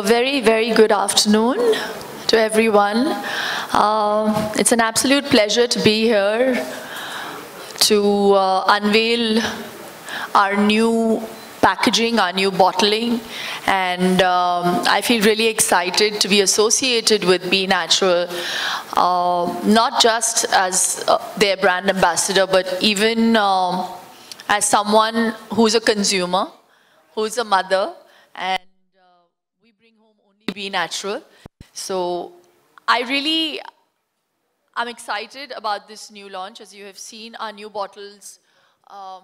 A very, very good afternoon to everyone. Uh, it's an absolute pleasure to be here to uh, unveil our new packaging, our new bottling, and um, I feel really excited to be associated with B Natural, uh, not just as uh, their brand ambassador, but even um, as someone who's a consumer, who's a mother, and uh, we bring home only B Natural. So I really, I'm excited about this new launch. As you have seen, our new bottles, um,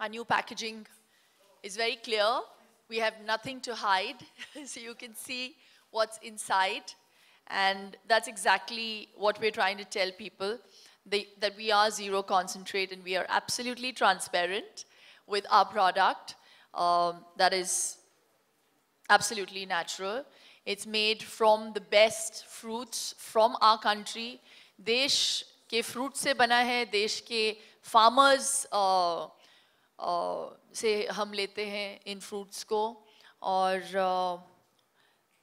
our new packaging is very clear. We have nothing to hide, so you can see what's inside. And that's exactly what we're trying to tell people, they, that we are zero concentrate and we are absolutely transparent with our product um, that is absolutely natural. It's made from the best fruits from our country. देश के fruit से बना है देश के farmers uh, uh, से हम लेते हैं इन fruits को और uh,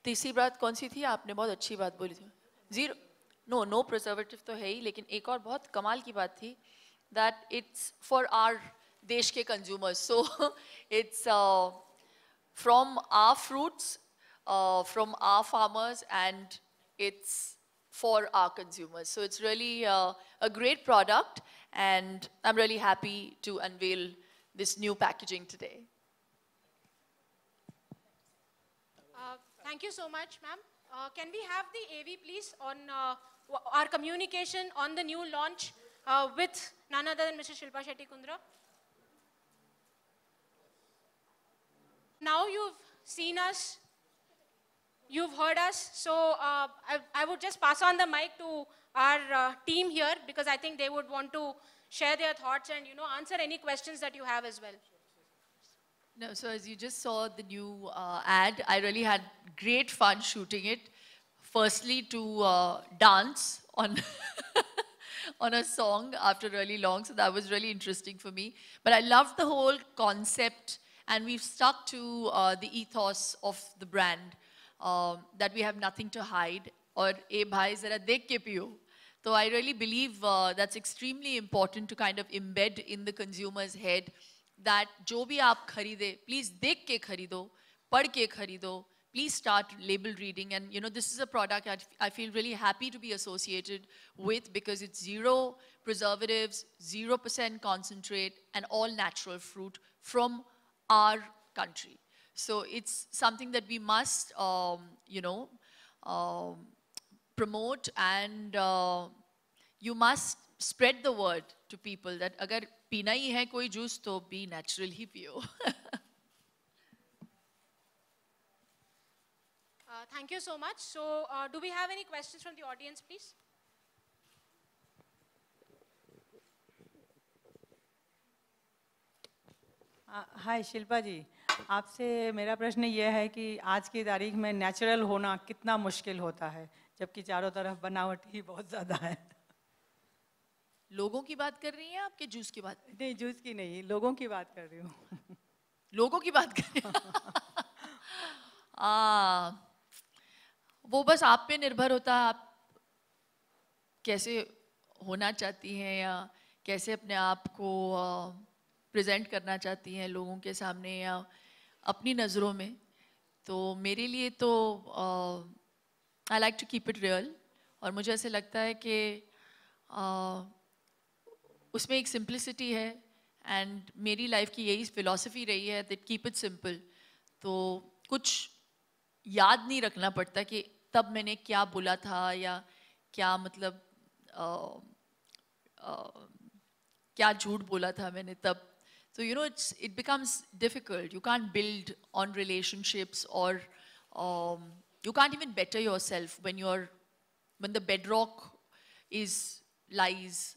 तीसरी बात कौन सी थी आपने बहुत अच्छी बात बोली थी ज़ीरो नो नो प्रिजर्वेटिव तो है ही लेकिन एक और बहुत कमाल की बात थी दैट इट्स फॉर आर देश के consumers so it's from our fruits, uh, from our farmers, and it's for our consumers. So it's really uh, a great product, and I'm really happy to unveil this new packaging today. Uh, thank you so much, ma'am. Uh, can we have the AV, please, on uh, our communication on the new launch with none other than Mr. Shilpa Shetty Kundra? Now you've seen us, you've heard us, so uh, I, I, would just pass on the mic to our uh, team here because I think they would want to share their thoughts and you know answer any questions that you have as well. No, so as you just saw the new uh, ad, I really had great fun shooting it. Firstly, to uh, dance on on a song after really long, so that was really interesting for me. But I loved the whole concept, and we've stuck to uh, the ethos of the brand um, that we have nothing to hide. Or a bhai zara dekh ke piyo. So I really believe uh, that's extremely important to kind of embed in the consumer's head that जो भी आप खरीदे please देख के खरीदो पढ़ के खरीदो please start label reading and you know this is a product I, I feel really happy to be associated with because it's zero preservatives 0% concentrate and all natural fruit from our country so it's something that we must um, you know um, promote and uh, you must spread the word to people that agar पीना ही है कोई juice तो B natural ही पियो Uh, thank you so much. So, uh, do we have any questions from the audience, please? हाय शिल्पा जी आपसे मेरा प्रश्न यह है कि आज की तारीख में नेचुरल होना कितना मुश्किल होता है जबकि चारों तरफ़ बनावट ही बहुत ज़्यादा है। लोगों की बात कर रही हैं आपके जूस की बात? नहीं जूस की नहीं लोगों की बात कर रही हूँ। लोगों की बात कर रही आ, वो बस आप पे निर्भर होता है आप कैसे होना चाहती हैं या कैसे अपने आप को प्रेजेंट करना चाहती हैं लोगों के सामने या अपनी नज़रों में तो मेरे लिए तो I like to keep it real और मुझे ऐसे लगता है कि uh, उसमें एक सिंप्लिसिटी है एंड मेरी लाइफ की यही फिलॉसफी रही है दैट कीप इट सिंपल तो कुछ याद नहीं रखना पड़ता कि तब मैंने क्या बोला था या क्या मतलब आ, आ, क्या झूठ बोला था मैंने तब। so you know it's it becomes difficult you can't build on relationships or um, you can't even better yourself when you're when the bedrock is lies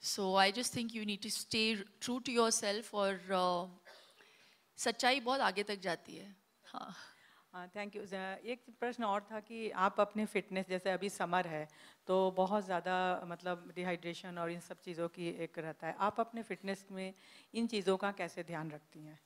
so I just think you need to stay true to yourself और uh, सच्चाई बहुत आगे तक जाती है हाँ thank you एक प्रश्न और था कि आप अपने फिटनेस जैसे अभी समर है तो बहुत ज़्यादा मतलब डिहाइड्रेशन और इन सब चीज़ों की एक रहता है। आप अपने फिटनेस में इन चीज़ों का कैसे ध्यान रखती हैं?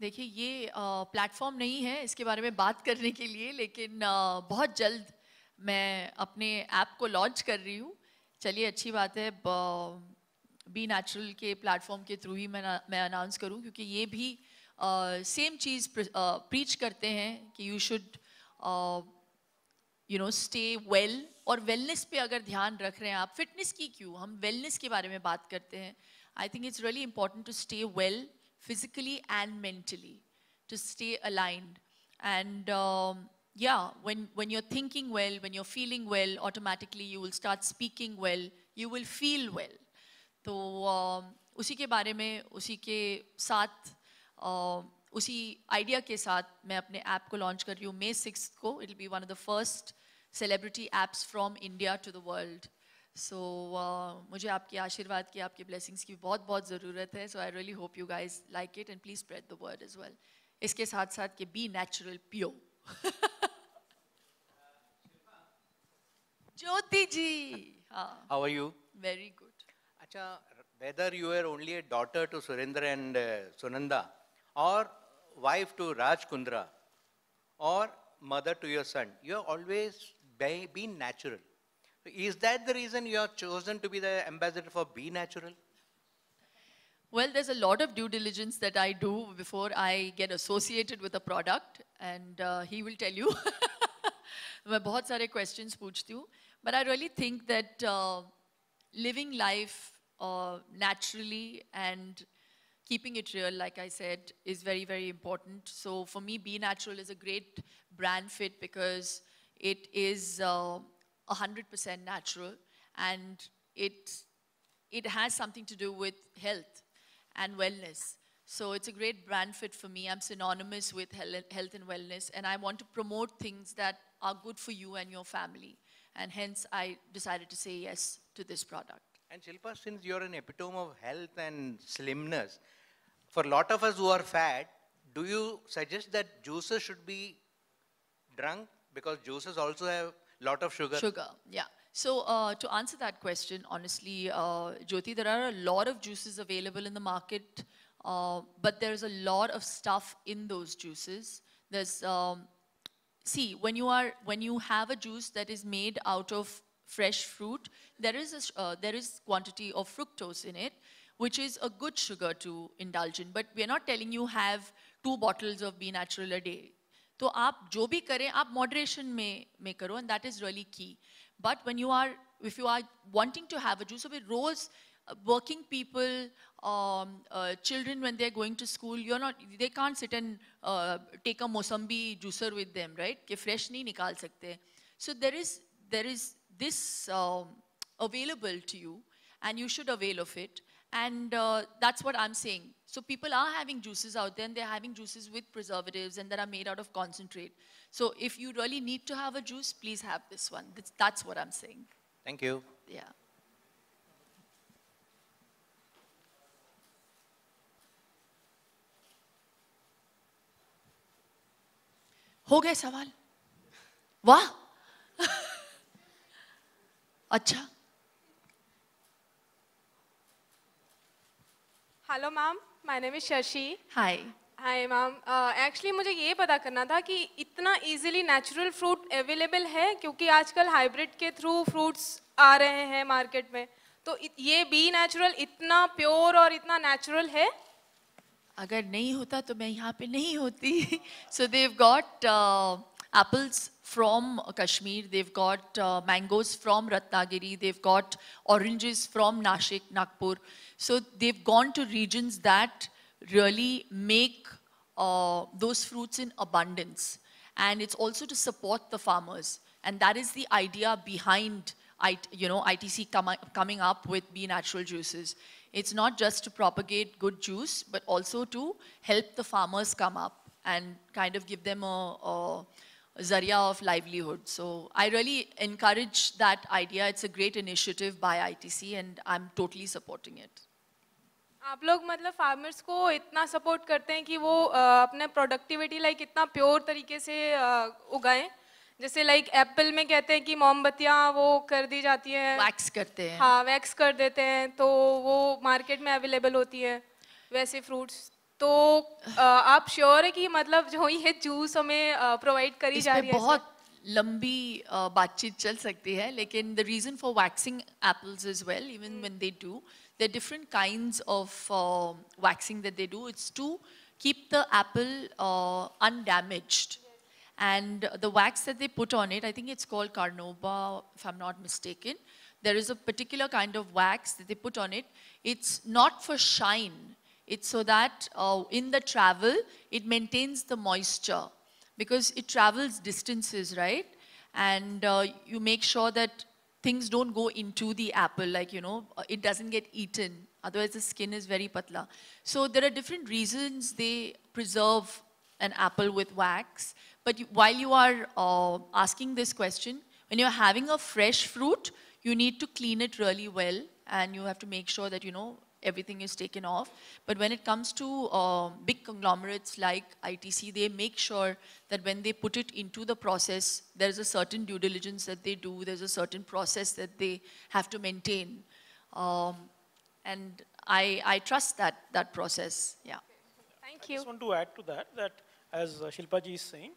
देखिए ये प्लेटफॉर्म नहीं है इसके बारे में बात करने के लिए लेकिन uh, बहुत जल्द मैं अपने ऐप को लॉन्च कर रही हूँ। चलिए अच्छी बात है बी नेचुरल के प्लेटफॉर्म के थ्रू ही मैं मैं अनाउंस करूँ क्योंकि ये भी सेम चीज़ प्रीच करते हैं कि you should you know stay well और वेलनेस पे अगर ध्यान रख रहे हैं आप फिटनेस की क्यों? हम वेलनेस के बारे में बात करते हैं. I think it's really important to stay well physically and mentally to stay aligned and या when when you are thinking well when you are feeling well automatically you will start speaking well you will feel well तो um, उसी के बारे में, उसी के साथ उसी आइडिया के साथ मैं अपने ऐप को लॉन्च कर रही हूँ। मे सिक्स को it be one of the first celebrity apps from India to the world so मुझे आपके आशीर्वाद की आपके ब्लेसिंग्स की बहुत बहुत ज़रूरत है। So I really hope you guys like it and please spread the word as well इसके साथ साथ कि B natural pure Jyoti ji हाँ। How are you? Very good अच्छा whether you are only a daughter to Surendra and uh, Sunanda, or wife to Raj Kundra, or mother to your son. You have always been natural. Is that the reason you are chosen to be the ambassador for B Natural? Well, there's a lot of due diligence that I do before I get associated with a product, and uh, he will tell you. I बहुत a lot of questions, but I really think that uh, living life uh, naturally and keeping it real, like I said, is very, very important. So for me, B Natural is a great brand fit because it is uh, 100% natural and it, it has something to do with health and wellness. So it's a great brand fit for me. I'm synonymous with health and wellness and I want to promote things that are good for you and your family. And hence I decided to say yes to this product. And Shilpa, since you're an epitome of health and slimness, for a lot of us who are fat, do you suggest that juices should be drunk? Because juices also have a lot of sugar. Sugar, yeah. So uh, to answer that question, honestly, uh, Jyoti, there are a lot of juices available in the market, uh, but there's a lot of stuff in those juices. There's, um, see, when you are, when you have a juice that is made out of fresh fruit, there is a, uh, there is quantity of fructose in it, which is a good sugar to indulge in. But we're not telling you have two bottles of B Natural a day. So, आप जो भी करें आप moderation में में करो and that is really key. But when you are, if you are wanting to have a juice, so अभी rose, uh, working people, um, uh, children when they're going to school, you're not, they can't sit and uh, take a Mosambi juicer with them, right? Ke fresh nahi nikal sakte. So there is, there is this um, available to you and you should avail of it. And uh, that's what I'm saying. So people are having juices out there and they're having juices with preservatives and that are made out of concentrate. So if you really need to have a juice, please have this one. That's, that's what I'm saying. Thank you. Yeah. हो गए सवाल वाह अच्छा hello ma'am my name is Shashi hi hi ma'am actually मुझे ये पता करना था कि इतना इजीली नेचुरल फ्रूट अवेलेबल है क्योंकि आजकल हाइब्रिड के थ्रू फ्रूट्स आ रहे हैं मार्केट में। तो ये बी नेचुरल इतना प्योर और इतना नेचुरल है? अगर नहीं होता तो मैं यहाँ पे नहीं होती। So they've got apples from Kashmir, they've got uh, mangoes from Ratnagiri, they've got oranges from Nashik, Nagpur. So they've gone to regions that really make uh, those fruits in abundance. And it's also to support the farmers. And that is the idea behind you know, ITC com coming up with B Natural Juices. It's not just to propagate good juice, but also to help the farmers come up and kind of give them a, a zaria of livelihood. So I really encourage that idea. It's a great initiative by ITC and I'm totally supporting it. आप लोग मतलब farmers को इतना support करते हैं कि वो अपने प्रोडक्टिविटी लाइक इतना प्योर तरीके से उगाएँ जैसे लाइक एप्पल में कहते हैं कि मोमबत्तियाँ वो कर दी जाती हैं वैक्स करते हैं हाँ वैक्स कर देते हैं तो वो मार्केट में अवेलेबल होती है वैसे फ्रूट्स तो अ, आप श्योर है कि मतलब जो ये जूस हमें प्रोवाइड करी जा रही है बहुत लंबी बातचीत चल सकती है लेकिन the reason for waxing apples is well even when they do their different kinds of waxing that they do it's to keep the apple undamaged and the wax that they put on it i think it's called carnauba if i'm not mistaken there is a particular kind of wax that they put on it it's not for shine it's so that uh, in the travel it maintains the moisture because it travels distances, right? And uh, you make sure that things don't go into the apple, like, you know, uh, it doesn't get eaten. Otherwise, the skin is very patla. So there are different reasons they preserve an apple with wax. But you, while you are uh, asking this question, when you're having a fresh fruit, you need to clean it really well and you have to make sure that, you know, everything is taken off. But when it comes to uh, big conglomerates like ITC, they make sure that when they put it into the process, there's a certain due diligence that they do, there's a certain process that they have to maintain. Um, and I, I trust that, that process, yeah. Thank I you. I just want to add to that, that as uh, Shilpa ji is saying,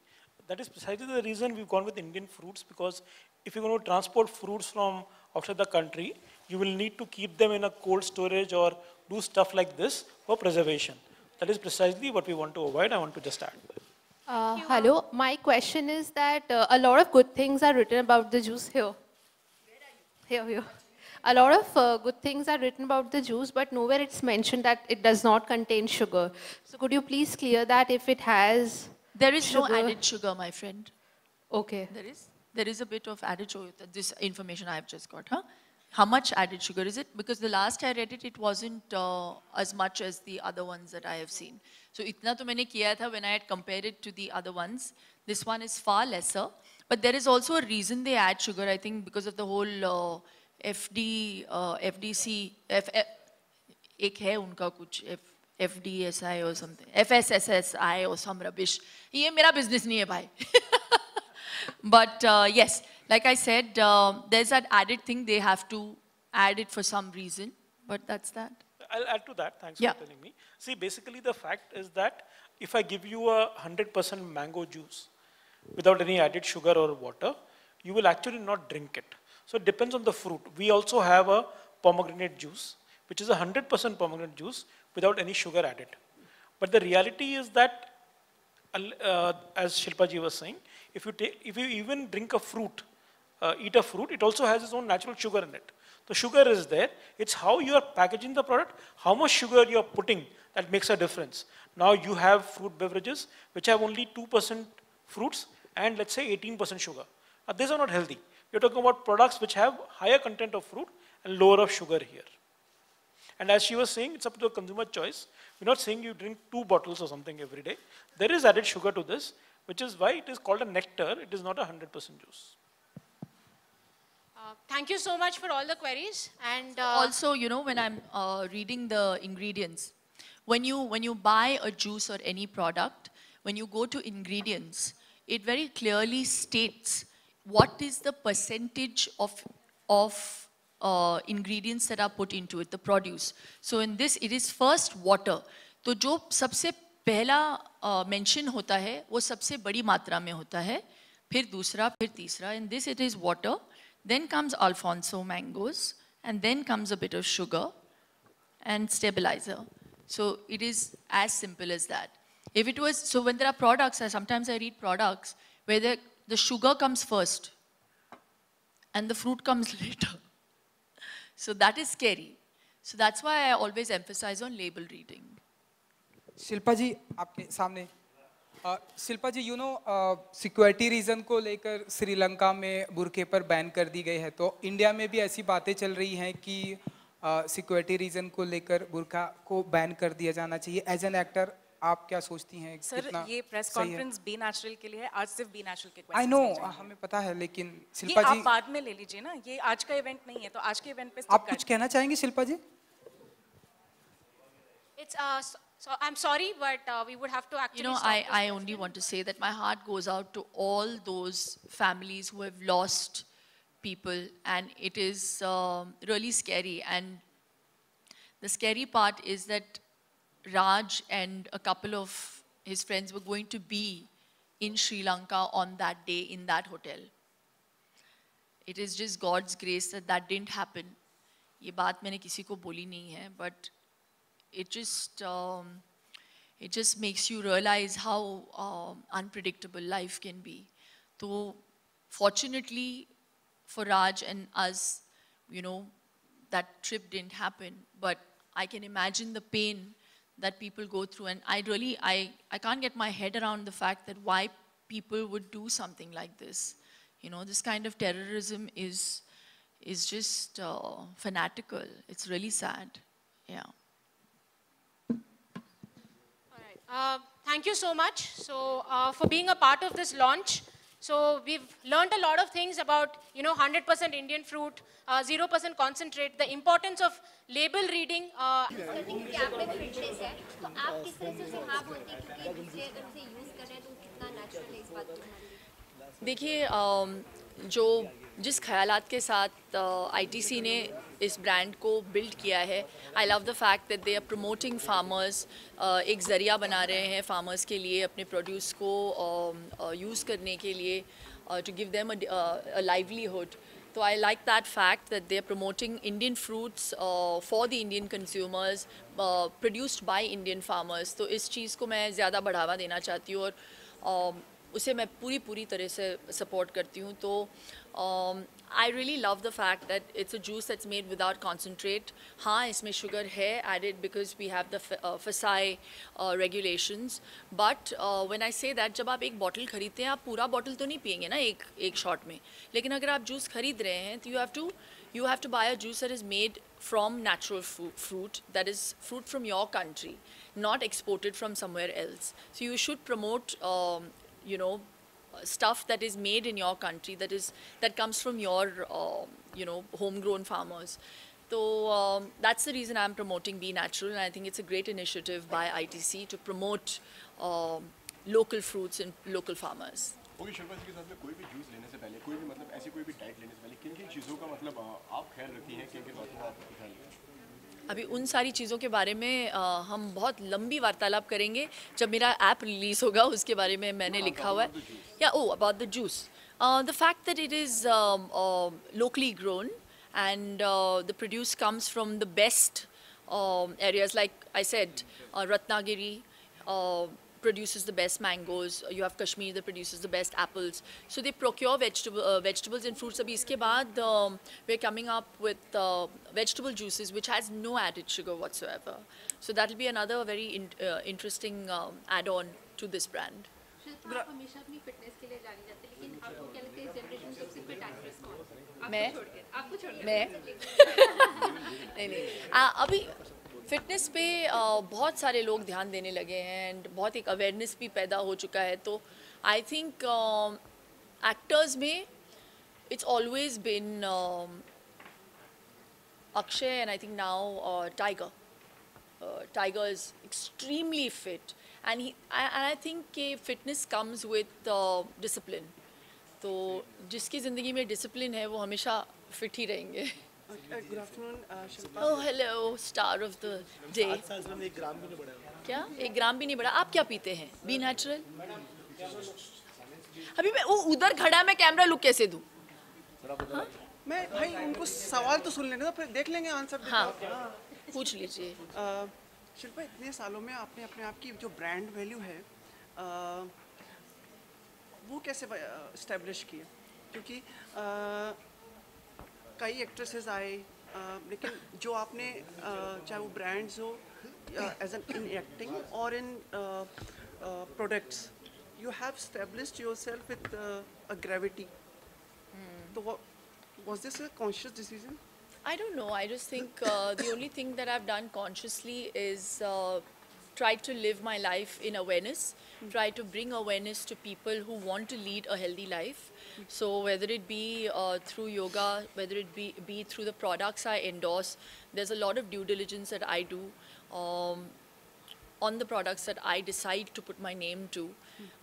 that is precisely the reason we've gone with Indian fruits because if you're going to transport fruits from outside the country, you will need to keep them in a cold storage or do stuff like this for preservation. That is precisely what we want to avoid. I want to just add. Uh, hello, my question is that uh, a lot of good things are written about the juice here. Here, here. A lot of uh, good things are written about the juice, but nowhere it's mentioned that it does not contain sugar. So could you please clear that if it has? There is no added sugar, my friend. Okay. There is? There is a bit of added sugar. This information I have just got, huh? How much added sugar is it? Because the last I read it, it wasn't uh, as much as the other ones that I have seen. So itna to maine kiya tha when I had compared it to the other ones. This one is far lesser. But there is also a reason they add sugar, I think, because of the whole uh, FD, uh, FDC, F, F, एक है उनका कुछ F F D S I और something F S S S I और सम rubbish ये मेरा business नहीं है भाई but uh, yes like i said uh, there's that added thing they have to add it for some reason but that's that I'll add to that. Thanks Yeah. for telling me. See, basically the fact is that if I give you a 100% mango juice without any added sugar or water, you will actually not drink it. So it depends on the fruit. We also have a pomegranate juice, which is a 100% pomegranate juice without any sugar added. But the reality is that, uh, as Shilpa ji was saying, if you, take, if you even drink a fruit, uh, eat a fruit, it also has its own natural sugar in it. The sugar is there. It's how you are packaging the product, how much sugar you are putting that makes a difference. Now you have fruit beverages which have only 2% fruits and let's say 18% sugar. Now these are not healthy. You're talking about products which have higher content of fruit and lower of sugar here. And as she was saying, it's up to the consumer choice. We're not saying you drink two bottles or something every day. There is added sugar to this, which is why it is called a nectar. It is not a 100% juice. Uh, thank you so much for all the queries. And uh, also you know when i'm uh, reading the ingredients when you when you buy a juice or any product when you go to ingredients it very clearly states what is the percentage of of uh, ingredients that are put into it the produce so in this it is first water तो जो सबसे पहला mention uh, होता है वो सबसे बड़ी मात्रा में होता है फिर दूसरा फिर तीसरा in this it is water then comes Alphonso mangoes and then comes a bit of sugar and stabiliser so it is as simple as that if it was so when there are products I sometimes I read products where the sugar comes first and the fruit comes later so that is carry so that's why I always emphasise on label reading Shilpa ji आपके सामने। Shilpa ji you know security reason को लेकर श्रीलंका में बुरके पर ban कर दी गई है तो इंडिया में भी ऐसी बातें चल रही हैं कि सिक्योरिटी रीज़न को लेकर बुरका को बैन कर दिया जाना चाहिए। एज एन एक्टर आप क्या सोचती हैं? सर कितना ये प्रेस? कॉन्फ्रेंस बी नेचुरल के लिए है आज सिर्फ़ बी नेचुरल के आई नो हमें पता है लेकिन शिल्पा जी आप बाद में ले लीजिए ना ये आज का इवेंट नहीं है तो आज के इवेंट पे आप कुछ कहना चाहेंगे शिल्पा जी? Uh, s- so I'm sorry, but uh, we would have to actually. You know, stop I, this I only want to say that my heart goes out to all those families who have lost people, and it is um, really scary. And the scary part is that Raj and a couple of his friends were going to be in Sri Lanka on that day in that hotel. It is just God's grace that that didn't happen. ये बात मैंने किसी को बोली नहीं है, but it just um, it just makes you realize how um, unpredictable life can be. So fortunately for Raj and us, you know, that trip didn't happen, but I can imagine the pain that people go through. And I really, I, I can't get my head around the fact that why people would do something like this. You know, this kind of terrorism is, is just uh, fanatical. It's really sad. Yeah. Uh, thank you so much. So uh, for being a part of this launch. So we've learned a lot of things about, you know, 100% Indian fruit, 0% uh, concentrate, the importance of label reading. Uh, देखिए जो जिस ख्यालात के साथ ITC ने इस brand को build किया है I love the fact that they are promoting farmers एक ज़रिया बना रहे हैं फार्मर्स के लिए, अपने प्रोड्यूस को यूज़ करने के लिए to give them a livelihood तो I like that fact that they are promoting Indian fruits for the Indian consumers produced by Indian farmers तो इस चीज़ को मैं ज़्यादा बढ़ावा देना चाहती हूँ और उसे मैं पूरी पूरी तरह से सपोर्ट करती हूँ। तो I really love the fact that it's a juice that's made without concentrate हाँ इसमें शुगर है added because we have the FSSAI regulations but when I say that जब आप एक बॉटल खरीदते हैं आप पूरा बॉटल तो नहीं पियेंगे ना एक एक शॉट में। लेकिन अगर आप जूस खरीद रहे हैं तो you have to you have to a juice that is made from natural fruit, that is fruit from your country, not exported from somewhere else. So you should promote, um, you know, stuff that is made in your country that is that comes from your uh, you know homegrown farmers. So um, that's the reason I'm promoting B Natural, and I think it's a great initiative by ITC to promote uh, local fruits and local farmers. Okay, अभी उन सारी चीज़ों के बारे में आ, हम बहुत लंबी वार्तालाप करेंगे। जब मेरा ऐप रिलीज़ होगा उसके बारे में मैंने लिखा हुआ है। या ओ about the juice the fact that it is locally grown and the produce comes from the best areas like I said I said, uh, Ratnagiri, uh, produces the best mangoes. You have Kashmir that produces the best apples. So they procure vegetable, uh, vegetables and fruits. Abhi iske baad, um, we're coming up with uh, vegetable juices which has no added sugar whatsoever. So that will be another very in, uh, interesting um, add-on to this brand. मैं मैं नहीं नहीं अभी fitness पे बहुत सारे लोग ध्यान देने लगे हैं एंड बहुत एक अवेयरनेस भी पैदा हो चुका है। तो आई थिंक एक्टर्स में it's always been Akshay and I think now Tiger Tiger is extremely fit and I think कि फिटनेस कम्स विथ डिसिप्लिन तो जिसकी ज़िंदगी में डिसिप्लिन है, वो हमेशा फिट ही रहेंगे। Good afternoon Oh, hello, star of the day. एक ग्राम भी नहीं बढ़ा क्या? एक ग्राम भी नहीं बढ़ा आप क्या पीते हैं? बी नेचुरल अभी मैं वो उधर खड़ा है मैं कैमरा लुक कैसे दूँ? हाँ? मैं भाई उनको सवाल तो सुन लेने फिर देख लेंगे आंसर हाँ पूछ लीजिए। शिल्पा इतने सालों में आपने अपने आप की जो ब्रांड वैल्यू है आ, वो कैसे इस्टेब्लिश किए क्योंकि आ, कई एक्ट्रेसेस आए लेकिन जो आपने चाहे वो ब्रांड्स हो एज एन इन एक्टिंग और in products you have established yourself with uh, a gravity. Mm. So, was this a conscious decision? I don't know. I just think uh, the only thing that I've done consciously is uh, try to live my life in awareness, mm. try to bring awareness to people who want to lead a healthy life. So whether it be uh, through yoga, whether it be, be through the products I endorse, there's a lot of due diligence that I do um, on the products that I decide to put my name to.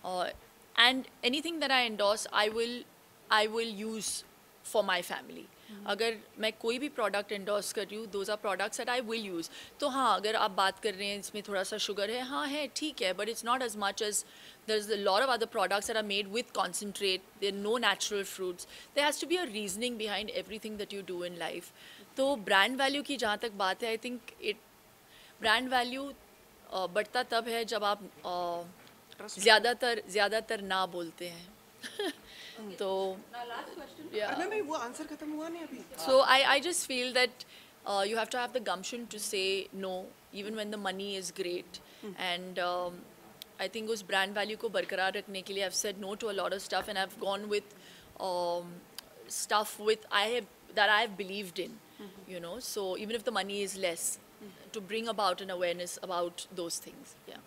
Uh, and anything that I endorse, I will, I will use for my family. अगर मैं कोई भी product endorse कर रही हूँ those are products at I will use तो हाँ अगर आप बात कर रहे हैं इसमें थोड़ा सा शुगर है हाँ है ठीक है but it's not as much as there is the lure of other products are are made with concentrate there no natural fruits they has to be a reasoning behind everything that you do in life तो brand value की जहाँ तक बात है I think it brand value बढ़ता तब है जब आप ज़्यादातर ज़्यादातर ना बोलते हैं। तो yeah. नहीं नहीं वो आंसर खत्म हुआ नहीं अभी So I, I just feel that uh, you have to have the gumption to say no, even when the money is great. And um, I think उस brand value को बरकरार रखने के लिए I've said no to a lot of stuff and I've gone with um, stuff with I have that I have believed in, you know. So even if the money is less, to bring about an awareness about those things. Yeah.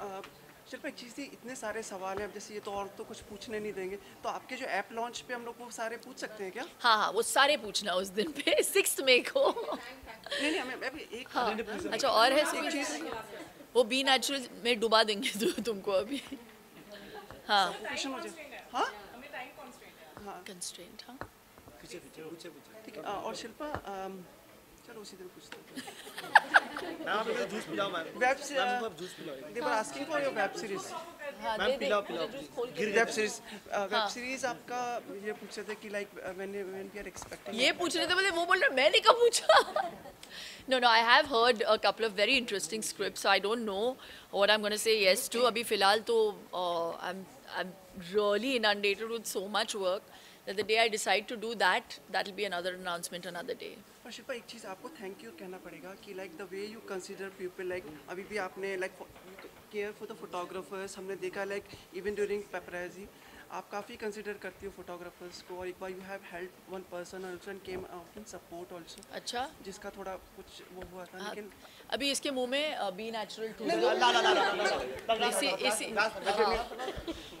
A, Shilpa एक चीज़ थी इतने सारे सवाल हैं अब जैसे ये तो और तो कुछ पूछने नहीं देंगे। तो आपके जो ऐप लॉन्च पे हम लोग वो सारे पूछ सकते हैं क्या? हाँ हाँ वो सारे पूछना उस दिन पे सिक्स मई को। नहीं नहीं हमें अभी एक हाँ अच्छा और है वो बी नेचुरल में डुबा देंगे तो तुमको अभी। हाँ। क्वेश्चन हो? जाए हाँ। हाँ। कंस्ट्रेंट हाँ। ठीक है और शिल्पा चलो उसी तरह पूछते आपका ये पूछ रहे थे कि लाइक मैंने ये पूछ रहे थे मतलब वो बोल रहे मैंने कब पूछा No, no, I have heard a couple of very interesting scripts. So I don't know what I'm going to say yes to. Abhi filal to uh, I'm I'm really inundated with so much work. That the day I decide to do that, that'll be another announcement another day. और शिल्पा एक चीज़ आपको thank you कहना पड़ेगा कि like the way you consider people like अभी भी आपने like care for the photographers हमने देखा लाइक इवन ड्यूरिंग पेपराजी आप काफ़ी कंसीडर करती हो फोटोग्राफर्स को और एक बार you have help one person also and came out in support also अच्छा जिसका थोड़ा कुछ वो हुआ था हाँ, लेकिन अभी इसके मुँह में बी नेचुरल टू ला, ला, ला, इसी इसी हाँ।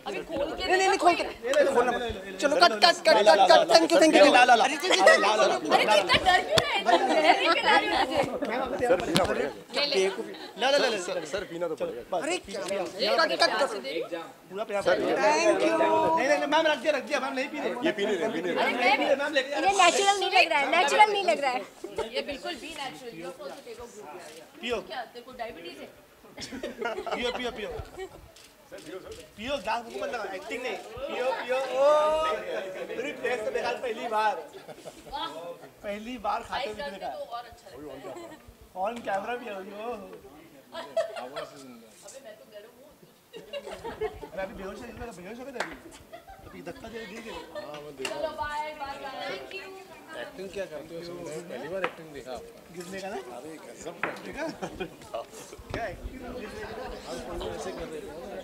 अभी खोल के नहीं नहीं खोल के देना खोलना चलो cut cut cut cut cut thank you thank you ला ला ला अरे तू इतना डर क्यों रहा है इतना डर नहीं खिला रही मुझे ला ला ला ला सर सर पीना तो पड़ेगा अरे कट कट कट पूरा पिया थैंक यू नहीं नहीं मैम रख दिया रख दिया मैम नहीं पी रहे ये पी नहीं रहे पी नहीं रहे मैम लेके ये नेचुरल नहीं लग रहा है नेचुरल नहीं लग रहा है। ये बिल्कुल B natural you also take a group पियो। क्या तेरे को डायबिटीज़ है। पियो पियो पियो। पियो ग्लास मुँह में लगा एक्टिंग नहीं। पियो पियो ओ। मेरी फेस से निकाल पहली बार। पहली बार खाते हुए देखा तो और अच्छा लगता है। ऑन कैमरा भी है यो अबे मैं तो हूँ अरे अभी बेहोश है मेरा बेहोश है गया अभी अभी धक्का दे दे हाँ मैं देखा। चलो bye bye bye thank you acting क्या करते हो पहली बार एक्टिंग देखा गिरने का ना? अरे गजब ठीक है। क्या एक्टिंग हाँ, ऐसे कर रहे हो